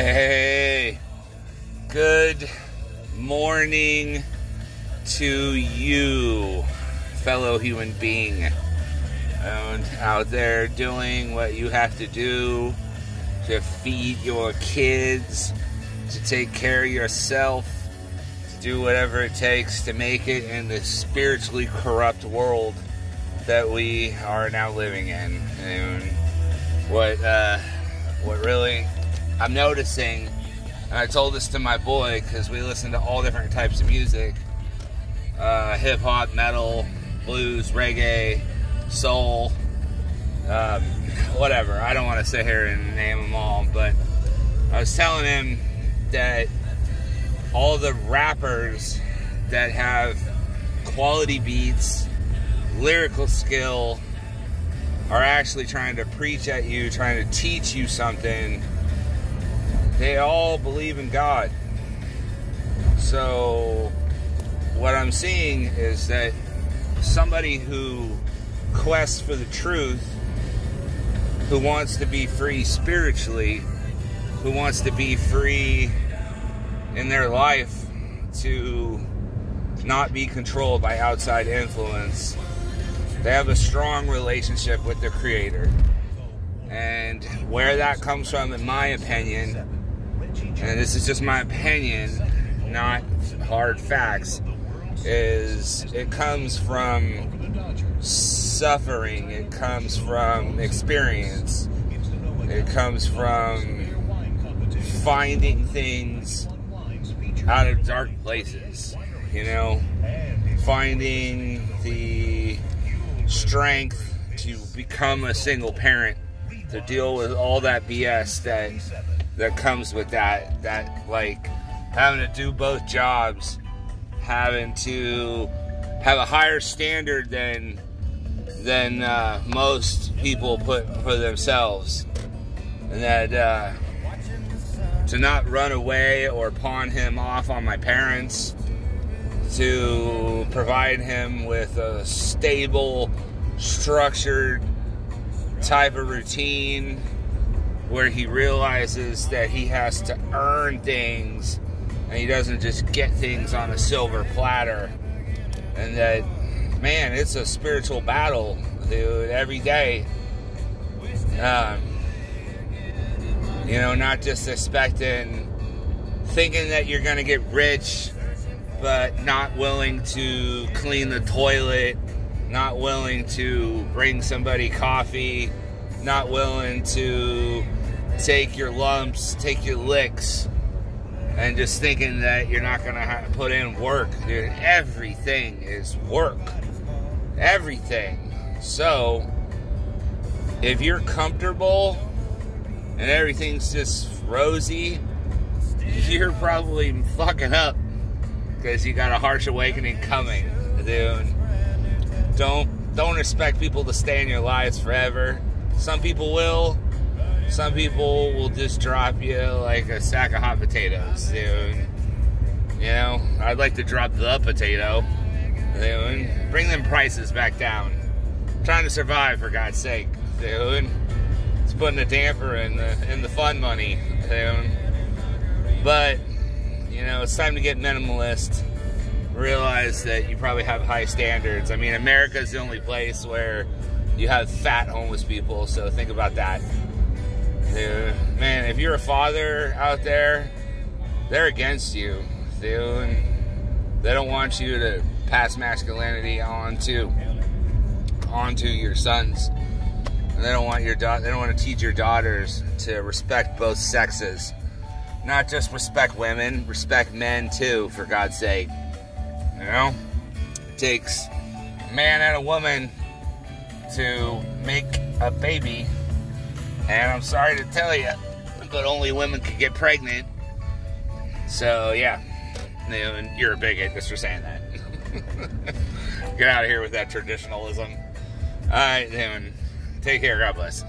Hey, good morning to you, fellow human being. And out there doing what you have to do to feed your kids, to take care of yourself, to do whatever it takes to make it in the spiritually corrupt world that we are now living in. And what uh, what really I'm noticing, and I told this to my boy because we listen to all different types of music uh, hip hop, metal, blues, reggae, soul, um, whatever. I don't want to sit here and name them all, but I was telling him that all the rappers that have quality beats, lyrical skill, are actually trying to preach at you, trying to teach you something they all believe in God. So, what I'm seeing is that somebody who quests for the truth, who wants to be free spiritually, who wants to be free in their life to not be controlled by outside influence, they have a strong relationship with their Creator. And where that comes from, in my opinion, and this is just my opinion, not hard facts, is it comes from suffering, it comes from experience, it comes from finding things out of dark places, you know, finding the strength to become a single parent, to deal with all that BS that that comes with that that like having to do both jobs having to have a higher standard than than uh, most people put for themselves. And that uh, to not run away or pawn him off on my parents to provide him with a stable structured type of routine where he realizes that he has to earn things and he doesn't just get things on a silver platter. And that, man, it's a spiritual battle, dude, every day. Um, you know, not just expecting, thinking that you're going to get rich, but not willing to clean the toilet, not willing to bring somebody coffee, not willing to take your lumps, take your licks, and just thinking that you're not gonna have to put in work. Dude, everything is work. Everything. So, if you're comfortable and everything's just rosy, you're probably fucking up because you got a harsh awakening coming, dude. Don't don't expect people to stay in your lives forever. Some people will, some people will just drop you like a sack of hot potatoes, dude. You know, I'd like to drop the potato, dude. Bring them prices back down. I'm trying to survive, for God's sake, dude. It's putting a damper in the in the fun money, dude. But you know, it's time to get minimalist. Realize that you probably have high standards. I mean, America's the only place where you have fat homeless people, so think about that. Dude, man, if you're a father out there, they're against you, dude. They don't want you to pass masculinity on to onto your sons. And they don't want your da- they don't want to teach your daughters to respect both sexes. Not just respect women, respect men too, for God's sake. You know? It takes a man and a woman to make a baby and I'm sorry to tell you, but only women can get pregnant. So, yeah. You're a bigot just for saying that. get out of here with that traditionalism. All right, then. Take care. God bless.